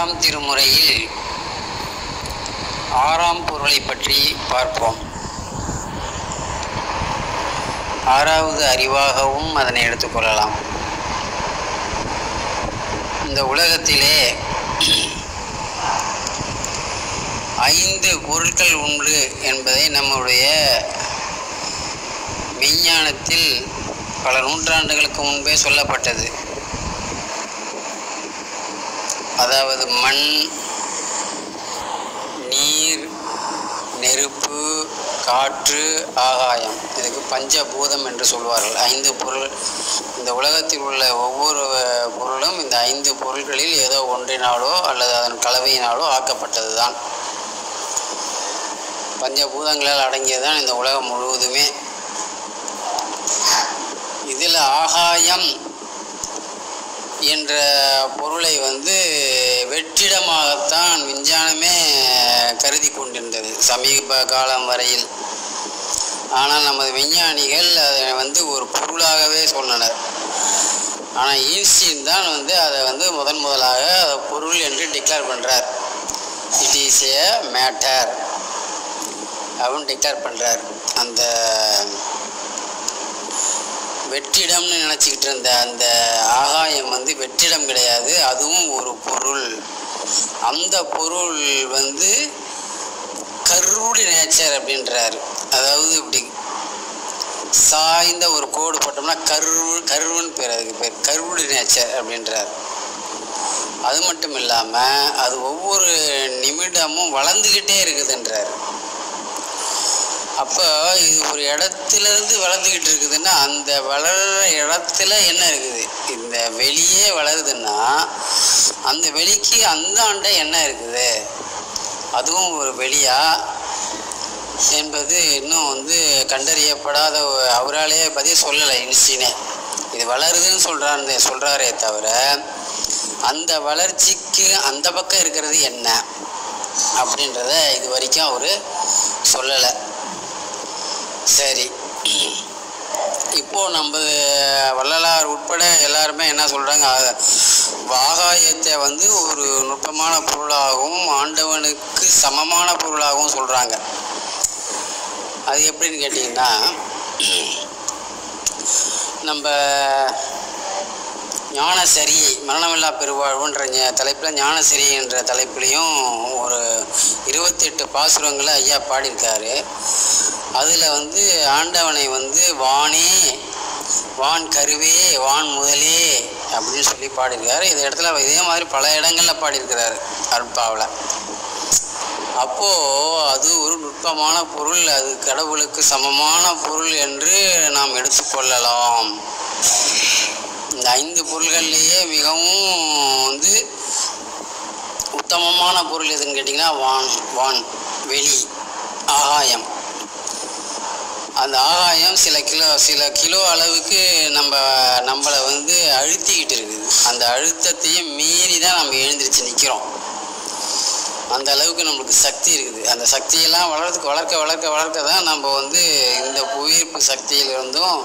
ஆறாம் திருமுறையில் ஆறாம் பொருளை பற்றி பார்ப்போம். ஆறாவது அறிவாகவும் அதனை எடுத்துக்கொள்ளலாம் இந்த உலகத்திலே ஐந்து பொருட்கள் உண்டு என்பதை நம்முடைய விஞ்ஞானத்தில் பல நூற்றாண்டுகளுக்கு முன்பே சொல்லப்பட்டது. அதாவது மண் நீர் நெருப்பு காற்று ஆகாயம். இதுக்கு பஞ்சபூதம் என்று சொல்வார்கள். ஐந்து பொருள். இந்த உலகத்தில் உள்ள ஒவ்வொரு பொருளும் இந்த ஐந்து பொருள்களில் ஏதோ ஒன்றினாலோ அல்லது அதன் கலவையினாலோ ஆக்கப்பட்டது தான் பஞ்சபூதங்களால் அடங்கியது தான் இந்த உலகம் முழுவதுமே. இதில் ஆகாயம் என்ற பொருளை வந்து வெற்றிடமாகத்தான் விஞ்ஞானமே கருதி கொண்டிருந்தது. சமீப காலம் வரையில். ஆனால் நமது விஞ்ஞானிகள் அதை வந்து ஒரு பொருளாகவே சொன்னனர். ஆனால் ஈன்ஸ்டீன் தான் வந்து அதை வந்து முதன் முதலாக அதை பொருள் என்று டிக்ளேர் பண்ணுறார் இட் இஸ் ஏ மேட்டர் அப்படின்னு டிக்ளேர் பண்ணுறார் அந்த வெற்றிடம்னு நினச்சிக்கிட்டு இருந்த அந்த ஆகாயம் வந்து வெற்றிடம் கிடையாது. அதுவும் ஒரு பொருள். அந்த பொருள் வந்து கருவுடி நேச்சர் அப்படின்றார். அதாவது இப்படி சாய்ந்த ஒரு கோடு போட்டோம்னா கரு கருவுன்னு பேர் அதுக்கு பேர் கருவுடி நேச்சர் அப்படின்றார். அது மட்டும் இல்லாமல் அது ஒவ்வொரு நிமிடமும் வளர்ந்துக்கிட்டே இருக்குதுன்றார். அப்போ இது ஒரு இடத்துலேருந்து வளர்ந்துக்கிட்டு இருக்குதுன்னா அந்த வளர்கிற இடத்துல என்ன இருக்குது? இந்த வெளியே வளருதுன்னா அந்த வெளிக்கு அந்தாண்ட என்ன இருக்குது? அதுவும் ஒரு வெளியா? என்பது இன்னும் வந்து கண்டறியப்படாத அவராலேயே பதில் சொல்லலை இன்ஸ்டீனே இது வளருதுன்னு சொல்கிறாரு சொல்கிறாரே தவிர அந்த வளர்ச்சிக்கு அந்த பக்கம் இருக்கிறது என்ன? அப்படின்றத இது வரைக்கும் அவர் சொல்லலை. சரி. இப்போது நம்ம வள்ளலார் உட்பட எல்லாருமே என்ன சொல்கிறாங்க வாகாயத்தை வந்து ஒரு நுட்பமான பொருளாகவும் ஆண்டவனுக்கு சமமான பொருளாகவும் சொல்கிறாங்க அது எப்படின்னு கேட்டிங்கன்னா நம்ம ஞானசரி மரணமில்லா பெருவாழ்வுன்ற தலைப்பில் ஞானசரி என்ற தலைப்பிலையும் ஒரு இருபத்தெட்டு பாசுரங்களை ஐயா பாடியிருக்காரு. அதில் வந்து ஆண்டவனை வந்து வானே வான் கருவே வான் முதலே அப்படின்னு சொல்லி பாடியிருக்காரு. இந்த இடத்துல இதே மாதிரி பல இடங்களில் பாடியிருக்கிறாரு அருட்பாவில். அப்போது அது ஒரு நுட்பமான பொருள் அது கடவுளுக்கு சமமான பொருள் என்று நாம் எடுத்துக்கொள்ளலாம் இந்த ஐந்து பொருள்கள்லேயே மிகவும் வந்து உத்தமமான பொருள் எதுன்னு கேட்டிங்கன்னா வான் வான் வெளி ஆகாயம். அந்த ஆகாயம் சில கிலோ சில கிலோ அளவுக்கு நம்ம நம்மளை வந்து அழுத்திக்கிட்டு இருக்குது. அந்த அழுத்தத்தையும் மீறி தான் நம்ம எழுந்திரிச்சு நிற்கிறோம் அந்த அளவுக்கு நம்மளுக்கு சக்தி இருக்குது. அந்த சக்தியெல்லாம் வளர்த்துக்கு வளர்க்க வளர்க்க வளர்க்க தான் நம்ம வந்து இந்த புவியீர்ப்பு சக்தியிலிருந்தும்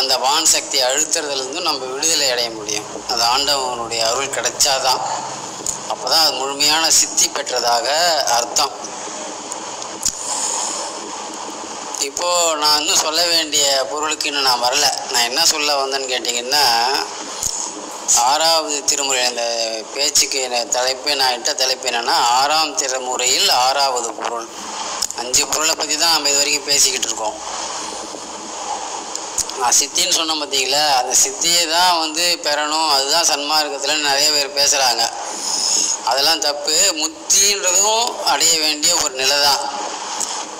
அந்த வான் சக்தி அழுத்துறதுலேருந்தும் நம்ம விடுதலை அடைய முடியும். அந்த ஆண்டவனுடைய அருள் கிடைச்சாதான். அப்போ தான் அது முழுமையான சித்தி பெற்றதாக அர்த்தம். இப்போது நான் இன்னும் சொல்ல வேண்டிய பொருளுக்கு இன்னும் நான் வரல. நான் என்ன சொல்ல வந்தேன்னு கேட்டிங்கன்னா ஆறாவது திருமுறை அந்த பேச்சுக்கு என்ன- தலைப்பு நான் இட்ட தலைப்பு என்னென்னா ஆறாம் திருமுறையில் ஆறாவது பொருள். அஞ்சு பொருளை பற்றி தான் நம்ம இது வரைக்கும் பேசிக்கிட்டு இருக்கோம். நான் சித்தின்னு சொன்னேன் பார்த்தீங்களா அந்த சித்தியை தான் வந்து பெறணும். அதுதான் சன்மார்க்கத்தில் நிறைய பேர் பேசுகிறாங்க அதெல்லாம் தப்பு. முத்தின்றதும் அடைய வேண்டிய ஒரு நிலை தான்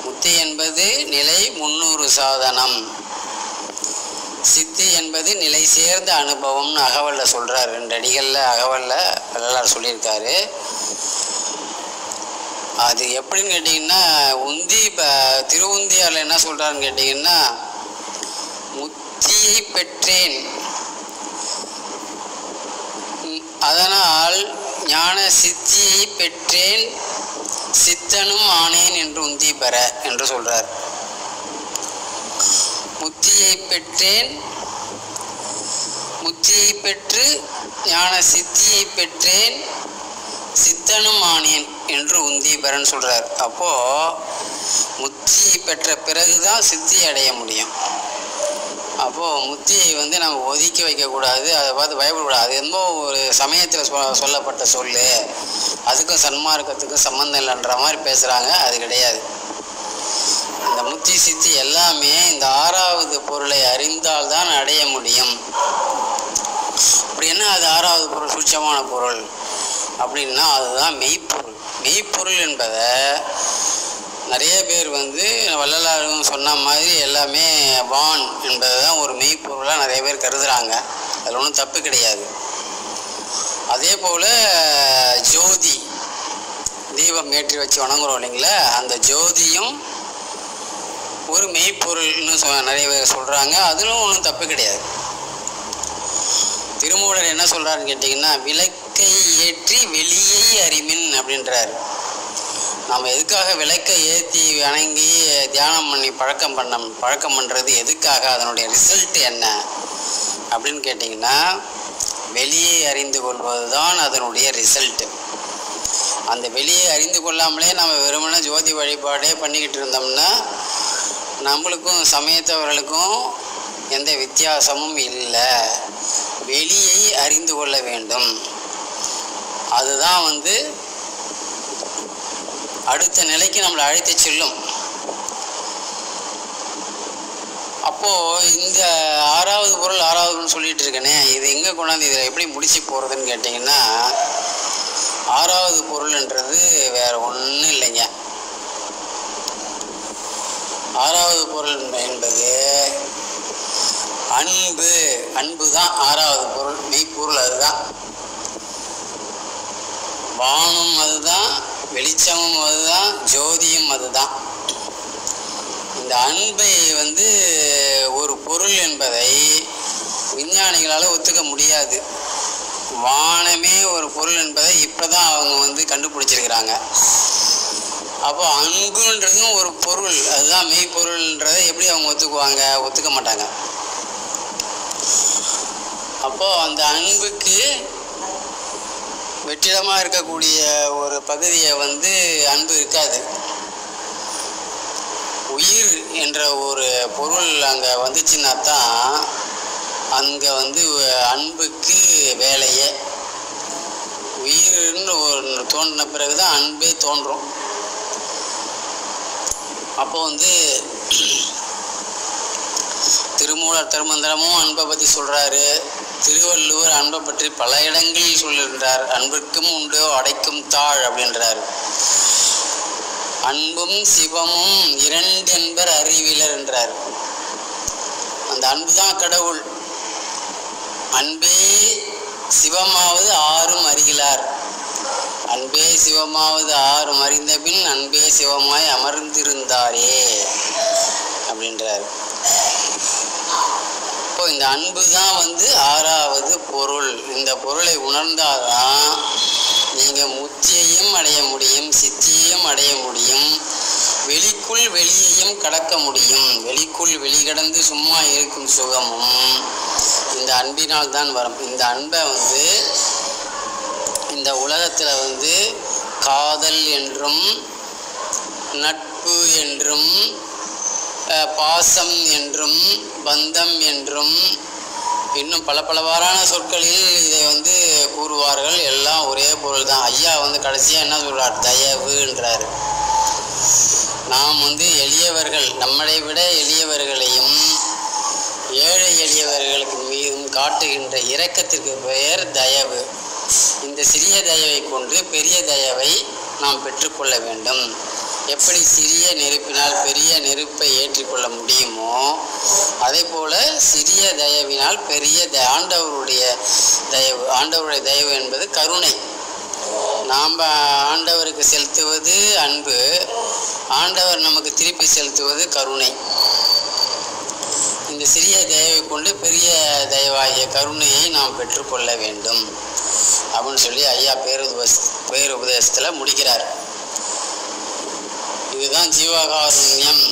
முத்தி என்பது நிலை முன்னூறு சாதனம். சித்தி என்பது நிலை சேர்ந்த அனுபவம்னு அகவல்ல சொல்கிறார் ரெண்டு அடிகளில் அகவல்ல வள்ளலார் சொல்லியிருக்காரு. அது எப்படின்னு கேட்டிங்கன்னா உந்தி இப்போ திருவுந்தியாரில் என்ன சொல்கிறாருன்னு கேட்டிங்கன்னா முத்தியை பெற்றேன். அதனால் ஞான சித்தியை பெற்றேன். சித்தனும் ஆனேன் என்று உந்தி பெற என்று சொல்றார். முத்தியை பெற்றேன் முத்தியை பெற்று ஞான சித்தியை பெற்றேன் சித்தனும் ஆனேன் என்று உந்தி பெறன்னு சொல்றார். அப்போ முத்தியை பெற்ற பிறகுதான் சித்தி அடைய முடியும். அப்போது முத்தியை வந்து நம்ம ஒதுக்கி வைக்கக்கூடாது அதை பார்த்து பயப்படக்கூடாது. அது என்னமோ ஒரு சமயத்தில் சொ சொல்லப்பட்ட சொல்லு. அதுக்கும் சன்மார்க்கத்துக்கும் சம்மந்தம் இல்லைன்ற மாதிரி பேசுகிறாங்க அது கிடையாது. இந்த முத்தி சித்தி எல்லாமே இந்த ஆறாவது பொருளை அறிந்தால்தான் அடைய முடியும். அப்படி என்ன அது ஆறாவது பொருள்? சூட்சமான பொருள். அப்படின்னா அதுதான் மெய்ப்பொருள். மெய்ப்பொருள் என்பதை நிறைய பேர் வந்து வள்ளலாரும் சொன்ன மாதிரி எல்லாமே வான் என்பது தான் ஒரு மெய்ப்பொருளாக நிறைய பேர் கருதுகிறாங்க அதில் ஒன்றும் தப்பு கிடையாது. அதே போல் ஜோதி தீபம் ஏற்றி வச்சு வணங்குறோம் இல்லைங்களா? அந்த ஜோதியும் ஒரு மெய்ப்பொருள்னு சொ நிறைய பேர் சொல்கிறாங்க அதிலும் ஒன்றும் தப்பு கிடையாது. திருமூலர் என்ன சொல்கிறாருன்னு கேட்டிங்கன்னா விளக்கை ஏற்றி வெளியை அறிமின் அப்படின்றாரு. நம்ம எதுக்காக விளக்க ஏற்றி வணங்கி தியானம் பண்ணி பழக்கம் பண்ண பழக்கம் பண்ணுறது எதுக்காக அதனுடைய ரிசல்ட் என்ன அப்படின்னு கேட்டிங்கன்னா வெளியே அறிந்து கொள்வது தான் அதனுடைய ரிசல்ட்டு அந்த வெளியே அறிந்து கொள்ளாமலே நம்ம வெறுமனே ஜோதி வழிபாடே பண்ணிக்கிட்டு இருந்தோம்னா நம்மளுக்கும் சமயத்தவர்களுக்கும் எந்த வித்தியாசமும் இல்லை. வெளியை அறிந்து கொள்ள வேண்டும். அதுதான் வந்து அடுத்த நிலைக்கு நம்மளை அழைத்து செல்லும். அப்போது இந்த ஆறாவது பொருள் ஆறாவதுன்னு சொல்லிட்டு இருக்கேனே இது எங்கே கொண்டாந்து இதில் எப்படி முடிச்சு போகிறதுன்னு கேட்டிங்கன்னா ஆறாவது பொருள்ன்றது வேறு ஒன்றும் இல்லைங்க. ஆறாவது பொருள் என்பது அன்பு. அன்பு தான் ஆறாவது பொருள் மெய்ப்பொருள் அதுதான். வானம் அதுதான் வெளிச்சமும் அதுதான் ஜோதியும் அதுதான். இந்த அன்பை வந்து ஒரு பொருள் என்பதை விஞ்ஞானிகளால் ஒத்துக்க முடியாது. வானமே ஒரு பொருள் என்பதை இப்போ தான் அவங்க வந்து கண்டுபிடிச்சிருக்கிறாங்க. அப்போ அன்புன்றதும் ஒரு பொருள் அதுதான் மெய்ப்பொருள்ன்றதை எப்படி அவங்க ஒத்துக்குவாங்க? ஒத்துக்க மாட்டாங்க. அப்போ அந்த அன்புக்கு வெற்றிடமாக இருக்கக்கூடிய ஒரு பகுதியை வந்து அன்பு இருக்காது. உயிர் என்ற ஒரு பொருள் அங்கே வந்துச்சுன்னா தான் அங்கே வந்து அன்புக்கு வேலையே. உயிர்னு ஒரு தோன்றின பிறகு தான் அன்பே தோன்றும். அப்போ வந்து திருமூலர் திருமந்திரமும் அன்பை பற்றி சொல்கிறாரு திருவள்ளுவர் அன்பை பற்றி பல இடங்களில் சொல்லியிருந்தார் அன்பிற்கும் உண்டு அடைக்கும் தாழ் அப்படின்றார். அன்பும் சிவமும் இரண்டு என்பர் அறிவிலர் என்றார். அந்த அன்பு தான் கடவுள். அன்பே சிவமாவது ஆறும் அறிகிறார். அன்பே சிவமாவது ஆறும் அறிந்த பின் அன்பே சிவமாய் அமர்ந்திருந்தாரே அப்படின்றார். இப்போ இந்த அன்பு தான் வந்து ஆறாவது பொருள். இந்த பொருளை உணர்ந்தாதான் நீங்கள் முத்தியையும் அடைய முடியும் சித்தியையும் அடைய முடியும் வெளிக்குள் வெளியையும் கடக்க முடியும். வெளிக்குள் வெளிகடந்து சும்மா இருக்கும் சுகமும் இந்த அன்பினால் தான் வரும். இந்த அன்பை வந்து இந்த உலகத்தில் வந்து காதல் என்றும் நட்பு என்றும் பாசம் என்றும் பந்தம் என்றும் இன்னும் பல பலவாறான சொற்களில் இதை வந்து கூறுவார்கள். எல்லாம் ஒரே பொருள் தான் ஐயா வந்து கடைசியாக என்ன சொல்கிறார் தயவுன்றார். நாம் வந்து எளியவர்கள். நம்மளை விட எளியவர்களையும் ஏழை எளியவர்களுக்கு மீதும் காட்டுகின்ற இரக்கத்திற்கு பெயர் தயவு. இந்த சிறிய தயவை கொண்டு பெரிய தயவை நாம் பெற்றுக்கொள்ள வேண்டும். எப்படி சிறிய நெருப்பினால் பெரிய நெருப்பை ஏற்றிக்கொள்ள முடியுமோ அதே போல சிறிய தயவினால் பெரிய த ஆண்டவருடைய தயவு ஆண்டவருடைய தயவு என்பது கருணை. நாம் ஆண்டவருக்கு செலுத்துவது அன்பு ஆண்டவர் நமக்கு திருப்பி செலுத்துவது கருணை. இந்த சிறிய தயவை கொண்டு பெரிய தயவாகிய கருணையை நாம் பெற்றுக்கொள்ள வேண்டும் அப்படின்னு சொல்லி ஐயா பேருபதேச பேருபதேசத்தில் முடிக்கிறார். இதுதான் ஜீவகாருண்யம்.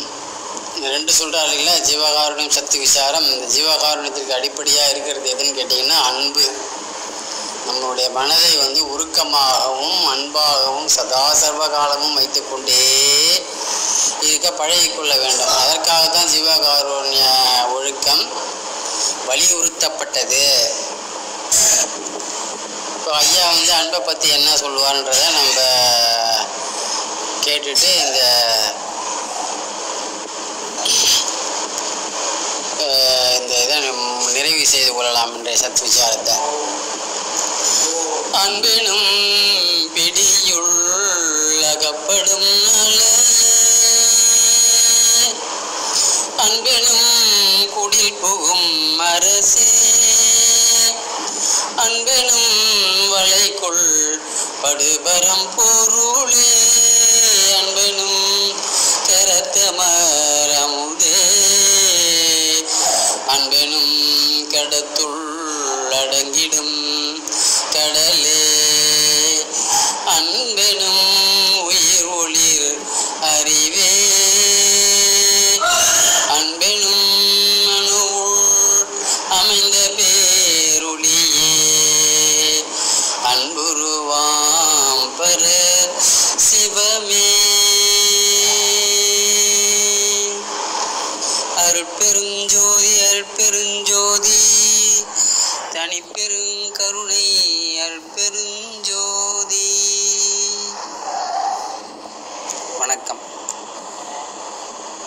இந்த ரெண்டு சொல்கிறார் இல்லைங்களா? ஜீவகாருண்யம் சக்தி விசாரம். இந்த ஜீவகாருண்யத்திற்கு அடிப்படையாக இருக்கிறது எதுன்னு கேட்டிங்கன்னா அன்பு. நம்மளுடைய மனதை வந்து உருக்கமாகவும் அன்பாகவும் சதா சர்வகாலமும் வைத்துக்கொண்டே இருக்க பழகிக்கொள்ள வேண்டும். அதற்காகத்தான் ஜீவகாருண்ய ஒழுக்கம் வலியுறுத்தப்பட்டது. இப்போ ஐயா வந்து அன்பை பற்றி என்ன சொல்லுவார்ன்றதை நம்ம கேட்டுட்டு இந்த இந்த இதை நிறைவு செய்து கொள்ளலாம் என்ற சத் விசாரத்தை. அன்பெனும் பிடியுள் அகப்படும் அன்பெனும் குடில் புகும் அரசே அன்பெனும் வளைக்குள் படுபரம் பொருளே. அன்பெனும் கரத்த மரமுதே அன்பெனும் கடத்துள் அடங்கிடும் கடலே. அன்பெனும் உயிர் ஒளிர் அறிவே. அன்பெனும் அணுவுள் அமைந்த பேருளியே. அன்புருவாம் பர சிவமே. அருட்பெருஞ்சோதி